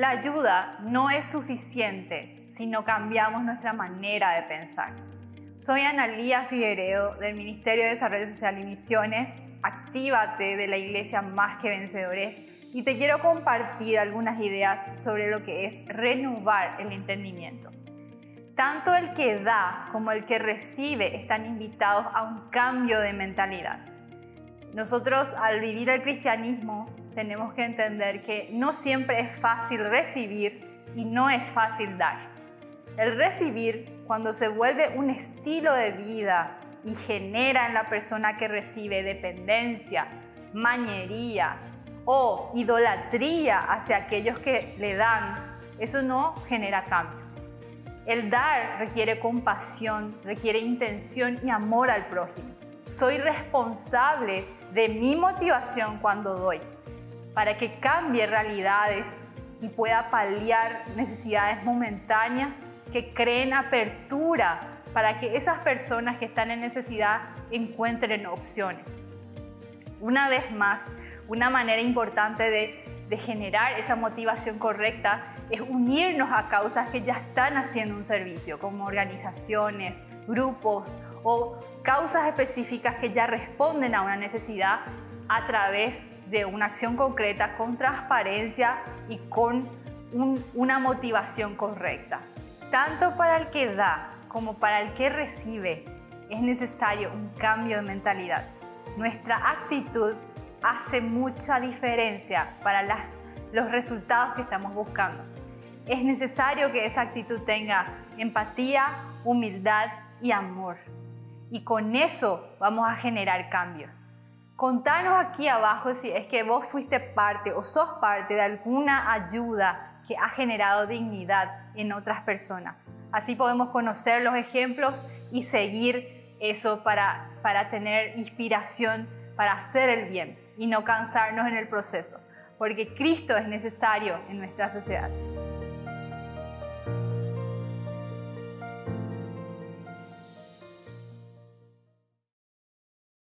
La ayuda no es suficiente si no cambiamos nuestra manera de pensar. Soy Analía Figueredo del Ministerio de Desarrollo Social y Misiones. Actívate de la Iglesia Más que Vencedores y te quiero compartir algunas ideas sobre lo que es renovar el entendimiento. Tanto el que da como el que recibe están invitados a un cambio de mentalidad. Nosotros al vivir el cristianismo tenemos que entender que no siempre es fácil recibir y no es fácil dar. El recibir, cuando se vuelve un estilo de vida y genera en la persona que recibe dependencia, mañería o idolatría hacia aquellos que le dan, eso no genera cambio. El dar requiere compasión, requiere intención y amor al prójimo. Soy responsable de mi motivación cuando doy, para que cambie realidades y pueda paliar necesidades momentáneas que creen apertura para que esas personas que están en necesidad encuentren opciones. Una vez más, una manera importante de, generar esa motivación correcta es unirnos a causas que ya están haciendo un servicio, como organizaciones, grupos o causas específicas que ya responden a una necesidad a través de una acción concreta con transparencia y con una motivación correcta. Tanto para el que da como para el que recibe es necesario un cambio de mentalidad. Nuestra actitud hace mucha diferencia para los resultados que estamos buscando. Es necesario que esa actitud tenga empatía, humildad y amor y con eso vamos a generar cambios. Contanos aquí abajo si es que vos fuiste parte o sos parte de alguna ayuda que ha generado dignidad en otras personas. Así podemos conocer los ejemplos y seguir eso para, para tener inspiración para hacer el bien y no cansarnos en el proceso, porque Cristo es necesario en nuestra sociedad.